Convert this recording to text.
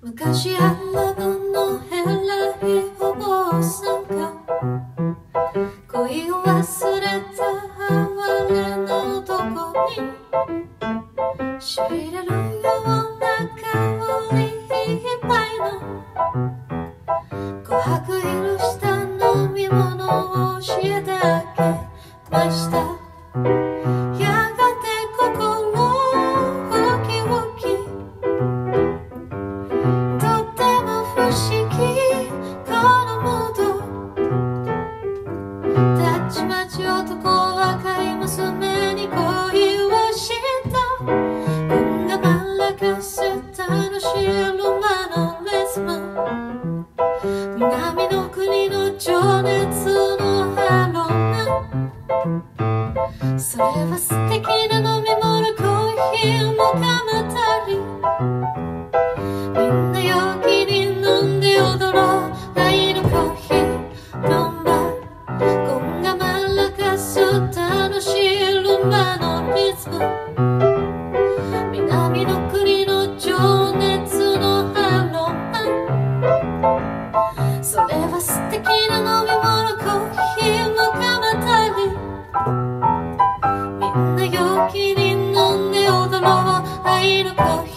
昔アラブの偉いお坊さんが恋を忘れた哀れな男にしびれるような香りいっぱいの。琥珀色した飲み物を教えてあげました。たちまち男は若い娘に恋をした。コンガマラカス楽しいルンバのリズム南の国の情熱のアロマそれは素敵な飲み南の国の情熱のハロマそれは素敵な飲み物コーヒーもかまたりみんな陽気に飲んで踊ろう愛のコーヒー